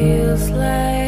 feels like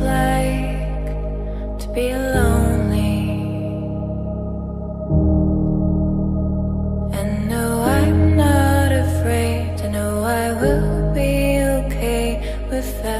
like to be lonely. And no, I'm not afraid. I know I will be okay with that.